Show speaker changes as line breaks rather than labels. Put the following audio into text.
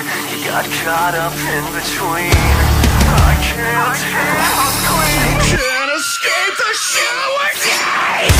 You got caught up in between. I can't, I can't, I can't escape the shower.